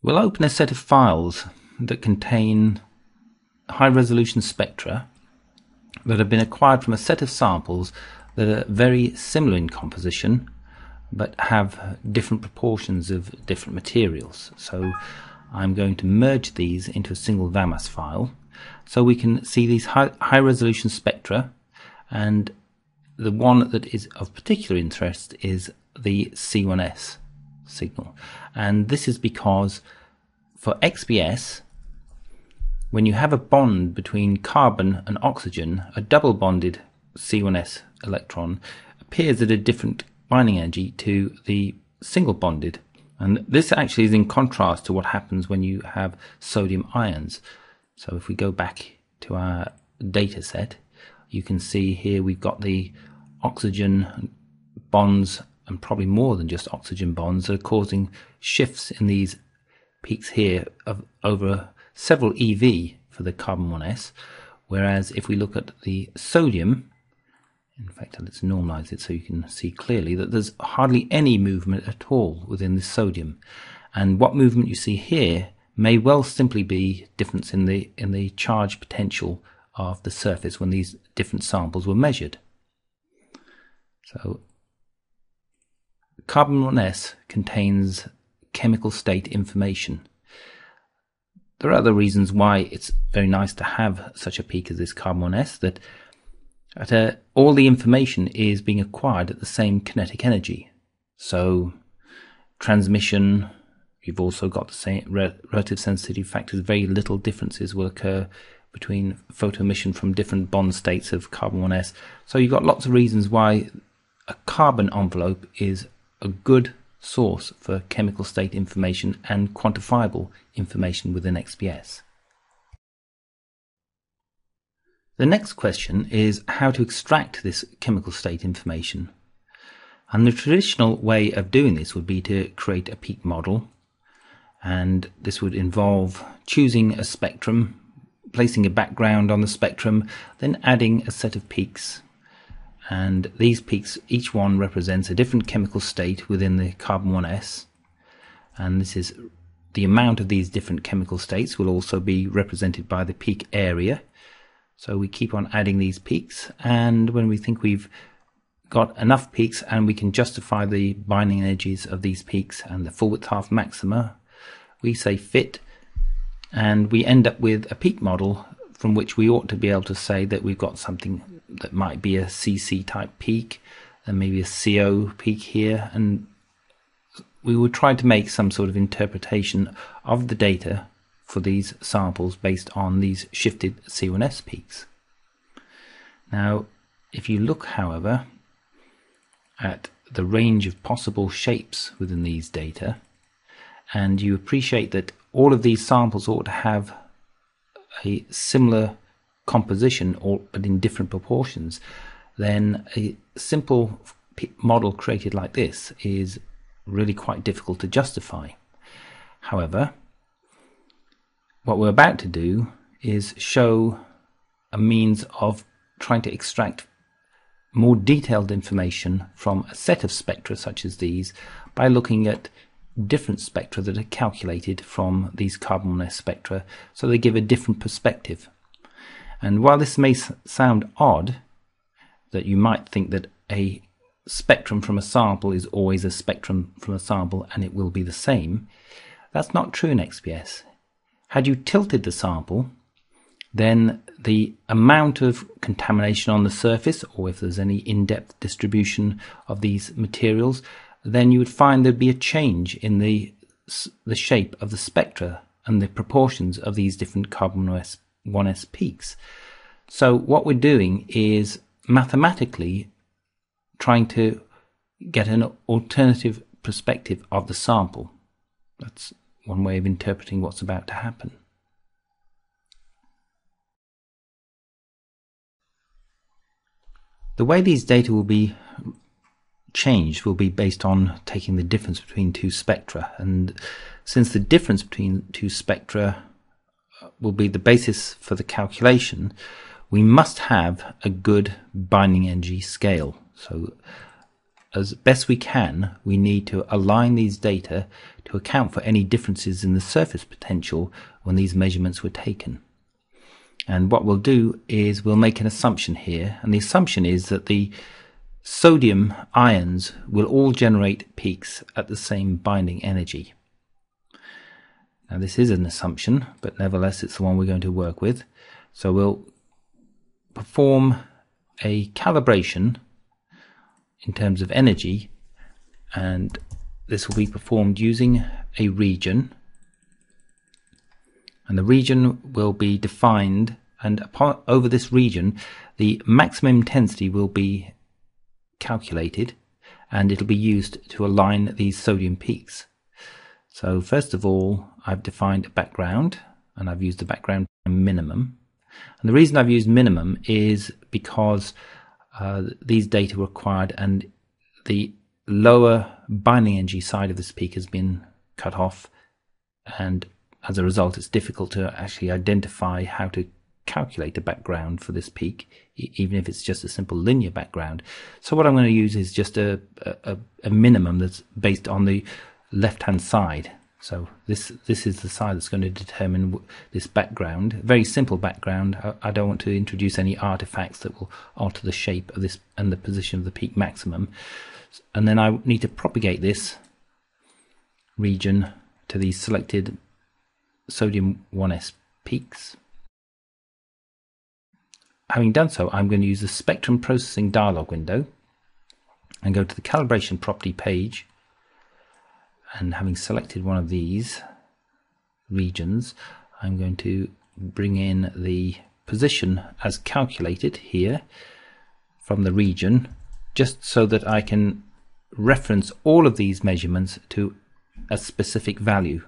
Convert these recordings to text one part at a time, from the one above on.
We'll open a set of files that contain high resolution spectra that have been acquired from a set of samples that are very similar in composition but have different proportions of different materials. So I'm going to merge these into a single VAMAS file so we can see these high, high resolution spectra and the one that is of particular interest is the C1s signal. And this is because for XPS, when you have a bond between carbon and oxygen, a double bonded C1s electron appears at a different binding energy to the single bonded. And this actually is in contrast to what happens when you have sodium ions. So if we go back to our data set, you can see here we've got the oxygen bonds and probably more than just oxygen bonds that are causing shifts in these peaks here of over several EV for the carbon 1s. Whereas if we look at the sodium, in fact, let's normalize it so you can see clearly that there's hardly any movement at all within the sodium. And what movement you see here may well simply be difference in the in the charge potential of the surface when these different samples were measured. So carbon 1s contains chemical state information. There are other reasons why it's very nice to have such a peak as this carbon 1s that at a, all the information is being acquired at the same kinetic energy. So transmission, you've also got the same relative sensitivity factors. Very little differences will occur between photoemission from different bond states of carbon 1s. So you've got lots of reasons why a carbon envelope is a good source for chemical state information and quantifiable information within XPS. The next question is how to extract this chemical state information. And the traditional way of doing this would be to create a peak model. And this would involve choosing a spectrum, placing a background on the spectrum, then adding a set of peaks and these peaks, each one represents a different chemical state within the carbon 1s, and this is the amount of these different chemical states will also be represented by the peak area. So we keep on adding these peaks, and when we think we've got enough peaks and we can justify the binding energies of these peaks and the full width half maxima, we say fit, and we end up with a peak model from which we ought to be able to say that we've got something that might be a CC type peak and maybe a CO peak here and we will try to make some sort of interpretation of the data for these samples based on these shifted C1s peaks. Now if you look however at the range of possible shapes within these data and you appreciate that all of these samples ought to have a similar composition or but in different proportions, then a simple model created like this is really quite difficult to justify. However, what we're about to do is show a means of trying to extract more detailed information from a set of spectra such as these by looking at different spectra that are calculated from these carbon 1s spectra so they give a different perspective and while this may sound odd, that you might think that a spectrum from a sample is always a spectrum from a sample and it will be the same, that's not true in XPS. Had you tilted the sample, then the amount of contamination on the surface, or if there's any in-depth distribution of these materials, then you would find there'd be a change in the the shape of the spectra and the proportions of these different carbon 1s peaks. So what we're doing is mathematically trying to get an alternative perspective of the sample. That's one way of interpreting what's about to happen. The way these data will be changed will be based on taking the difference between two spectra. And since the difference between two spectra will be the basis for the calculation, we must have a good binding energy scale. So as best we can, we need to align these data to account for any differences in the surface potential when these measurements were taken. And what we'll do is we'll make an assumption here, and the assumption is that the sodium ions will all generate peaks at the same binding energy. Now this is an assumption, but nevertheless it's the one we're going to work with. So we'll perform a calibration in terms of energy and this will be performed using a region and the region will be defined and upon, over this region the maximum intensity will be calculated and it'll be used to align these sodium peaks. So first of all I've defined a background and I've used the background minimum. And the reason I've used minimum is because uh, these data were acquired and the lower binding energy side of this peak has been cut off. And as a result it's difficult to actually identify how to calculate a background for this peak even if it's just a simple linear background. So what I'm going to use is just a, a, a minimum that's based on the left hand side so this this is the side that's going to determine this background. Very simple background. I, I, don't want to introduce any artifacts that will alter the shape of this and the position of the peak maximum. And then I need to propagate this region to these selected sodium 1s peaks. Having done so, I'm going to use the spectrum processing dialog window and go to the calibration property page and having selected one of these regions I'm going to bring in the position as calculated here from the region just so that I can reference all of these measurements to a specific value.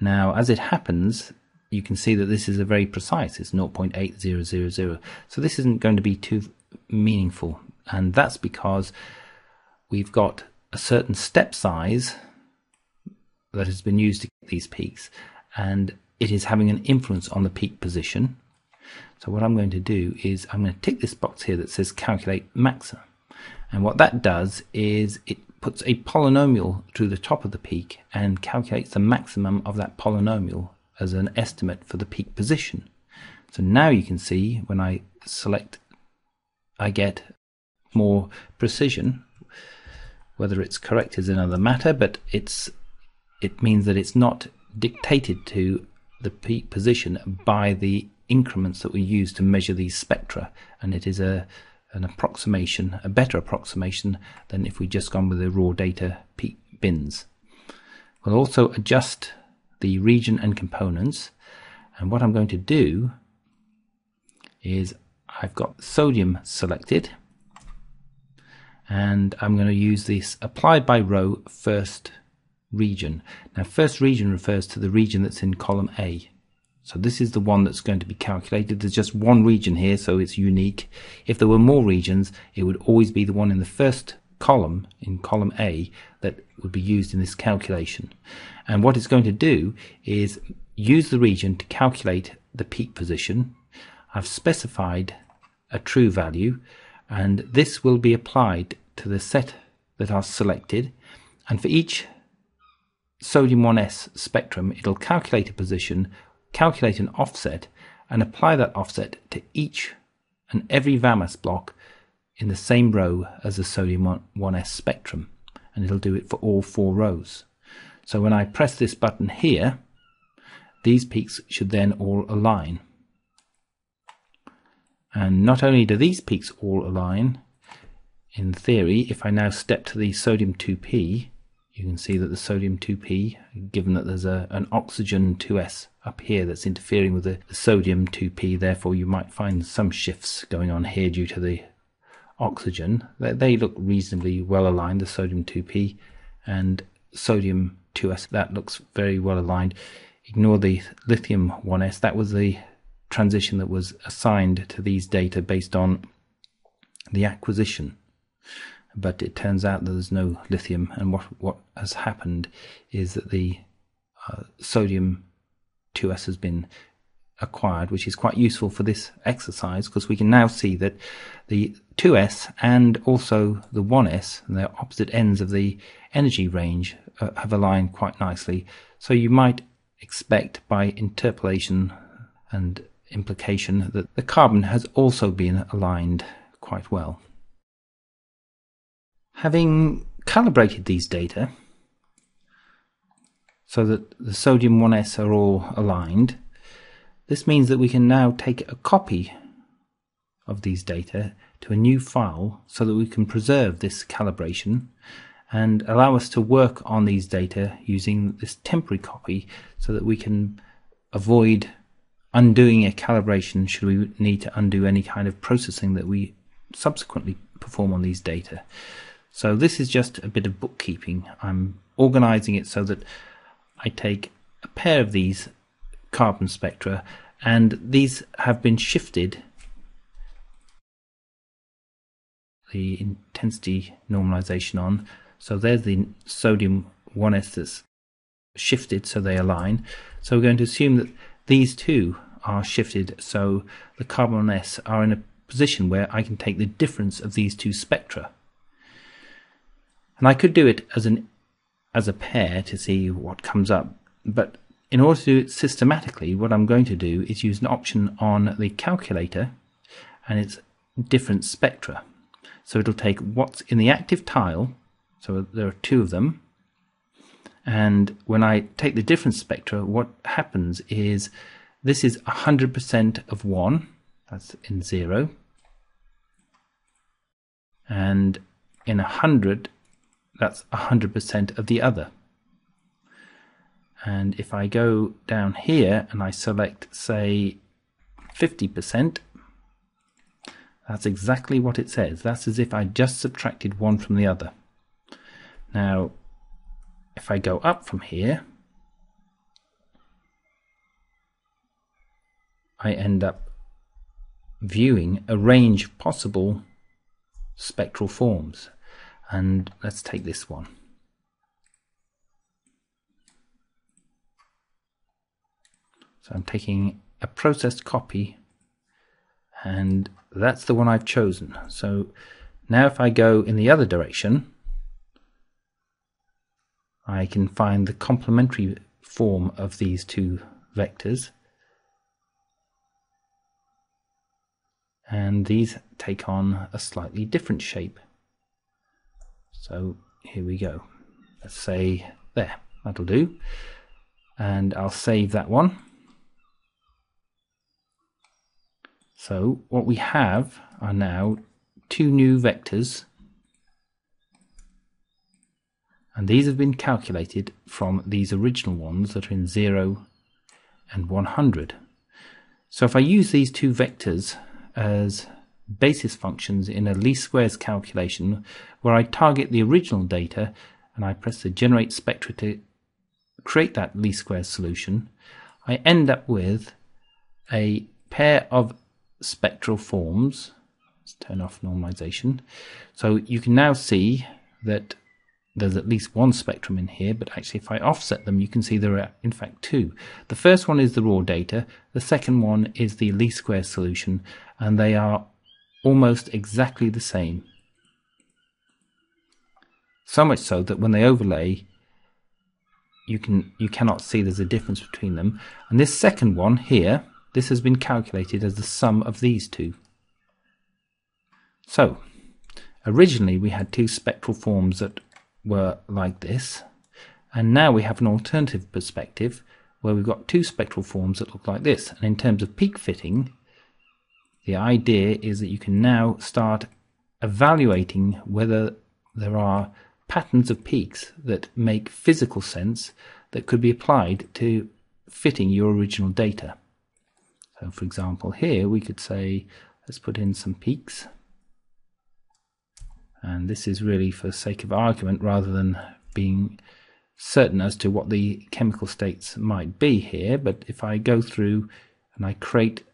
Now as it happens you can see that this is a very precise, it's 0.8000 so this isn't going to be too meaningful and that's because we've got a certain step size that has been used to get these peaks and it is having an influence on the peak position. So what I'm going to do is I'm going to tick this box here that says calculate maximum. And what that does is it puts a polynomial through the top of the peak and calculates the maximum of that polynomial as an estimate for the peak position. So now you can see when I select I get more precision whether it's correct is another matter, but it's it means that it's not dictated to the peak position by the increments that we use to measure these spectra, and it is a an approximation, a better approximation than if we just gone with the raw data peak bins. We'll also adjust the region and components, and what I'm going to do is I've got sodium selected and I'm going to use this applied by row first region. Now first region refers to the region that's in column A. So this is the one that's going to be calculated. There's just one region here, so it's unique. If there were more regions, it would always be the one in the first column, in column A, that would be used in this calculation. And what it's going to do is use the region to calculate the peak position. I've specified a true value and this will be applied to the set that are selected. And for each sodium 1s spectrum it'll calculate a position calculate an offset and apply that offset to each and every VAMAS block in the same row as the sodium 1s spectrum. And it'll do it for all four rows. So when I press this button here these peaks should then all align and not only do these peaks all align, in theory, if I now step to the sodium 2p, you can see that the sodium 2p, given that there's a, an oxygen 2s up here that's interfering with the, the sodium 2p, therefore you might find some shifts going on here due to the oxygen. They, they look reasonably well aligned, the sodium 2p and sodium 2s, that looks very well aligned. Ignore the lithium 1s, that was the transition that was assigned to these data based on the acquisition. But it turns out that there's no lithium, and what, what has happened is that the uh, sodium 2s has been acquired, which is quite useful for this exercise because we can now see that the 2s and also the 1s, and the opposite ends of the energy range, uh, have aligned quite nicely. So you might expect by interpolation and implication that the carbon has also been aligned quite well. Having calibrated these data so that the sodium 1s are all aligned, this means that we can now take a copy of these data to a new file so that we can preserve this calibration and allow us to work on these data using this temporary copy so that we can avoid undoing a calibration should we need to undo any kind of processing that we subsequently perform on these data. So this is just a bit of bookkeeping. I'm organizing it so that I take a pair of these carbon spectra and these have been shifted the intensity normalization on so there's the sodium 1s that's shifted so they align. So we're going to assume that these two are shifted so the carbon s are in a position where I can take the difference of these two spectra. And I could do it as an as a pair to see what comes up, but in order to do it systematically, what I'm going to do is use an option on the calculator and it's different spectra. So it'll take what's in the active tile so there are two of them. And when I take the different spectra, what happens is this is 100% of one, that's in zero. And in 100, that's 100% of the other. And if I go down here and I select, say, 50%, that's exactly what it says. That's as if I just subtracted one from the other. Now, if I go up from here, I end up viewing a range of possible spectral forms. And let's take this one. So I'm taking a processed copy and that's the one I've chosen. So now if I go in the other direction, I can find the complementary form of these two vectors. And these take on a slightly different shape. So here we go. Let's say there, that'll do. And I'll save that one. So what we have are now two new vectors and these have been calculated from these original ones that are in 0 and 100. So if I use these two vectors as basis functions in a least squares calculation where I target the original data and I press the generate spectra to create that least squares solution, I end up with a pair of spectral forms. Let's turn off normalization. So you can now see that there's at least one spectrum in here, but actually if I offset them, you can see there are in fact two. The first one is the raw data, the second one is the least squares solution, and they are almost exactly the same. So much so that when they overlay, you can you cannot see there's a difference between them. And this second one here, this has been calculated as the sum of these two. So, originally we had two spectral forms that were like this. And now we have an alternative perspective where we've got two spectral forms that look like this. And in terms of peak fitting, the idea is that you can now start evaluating whether there are patterns of peaks that make physical sense that could be applied to fitting your original data. So for example here we could say let's put in some peaks and this is really for the sake of argument rather than being certain as to what the chemical states might be here. But if I go through and I create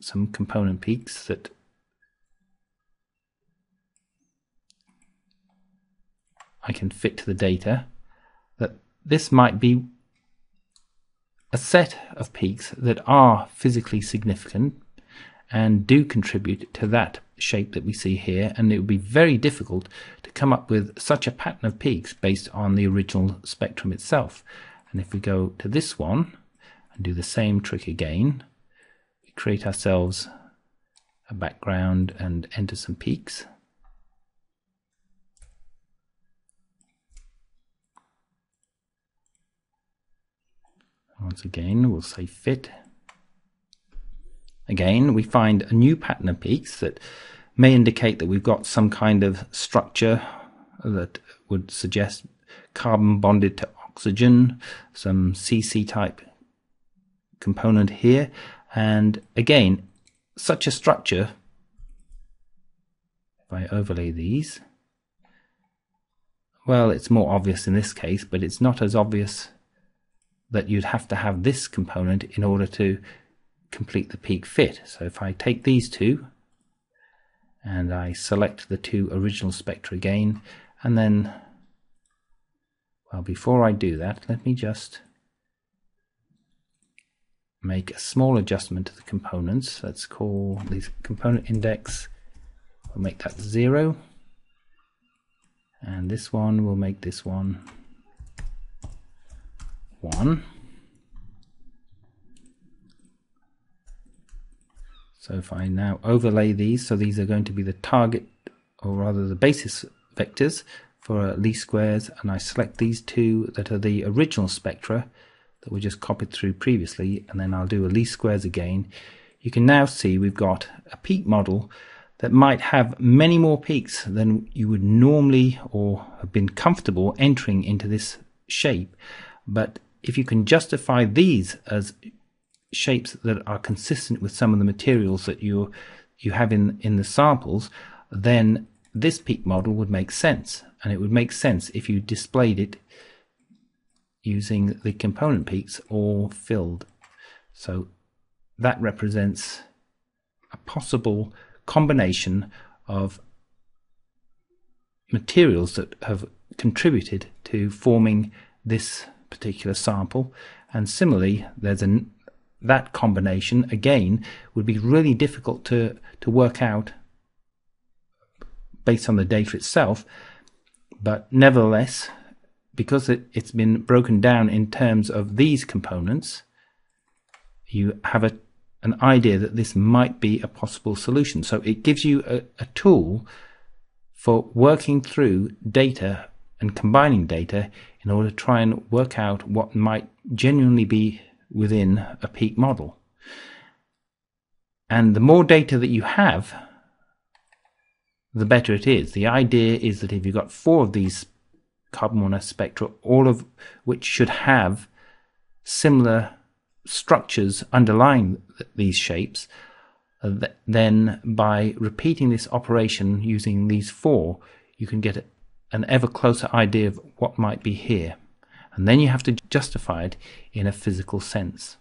some component peaks that I can fit to the data, that this might be a set of peaks that are physically significant and do contribute to that shape that we see here and it would be very difficult to come up with such a pattern of peaks based on the original spectrum itself. And if we go to this one and do the same trick again we create ourselves a background and enter some peaks. Once again we'll say fit Again, we find a new pattern of peaks that may indicate that we've got some kind of structure that would suggest carbon bonded to oxygen, some CC type component here. And again, such a structure, if I overlay these, well, it's more obvious in this case, but it's not as obvious that you'd have to have this component in order to complete the peak fit. So if I take these two and I select the two original spectra again and then well before I do that let me just make a small adjustment to the components. Let's call the component index we'll make that zero. And this one we'll make this one one So if I now overlay these, so these are going to be the target, or rather the basis vectors for uh, least squares, and I select these two that are the original spectra that we just copied through previously, and then I'll do a least squares again. You can now see we've got a peak model that might have many more peaks than you would normally or have been comfortable entering into this shape. But if you can justify these as shapes that are consistent with some of the materials that you you have in in the samples, then this peak model would make sense, and it would make sense if you displayed it using the component peaks all filled. So that represents a possible combination of materials that have contributed to forming this particular sample and similarly there's an that combination again would be really difficult to to work out based on the data itself. But nevertheless because it, it's been broken down in terms of these components you have a an idea that this might be a possible solution. So it gives you a, a tool for working through data and combining data in order to try and work out what might genuinely be within a peak model. And the more data that you have, the better it is. The idea is that if you've got four of these carbon monoxide spectra, all of which should have similar structures underlying these shapes, uh, then by repeating this operation using these four, you can get an ever closer idea of what might be here and then you have to justify it in a physical sense.